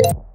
you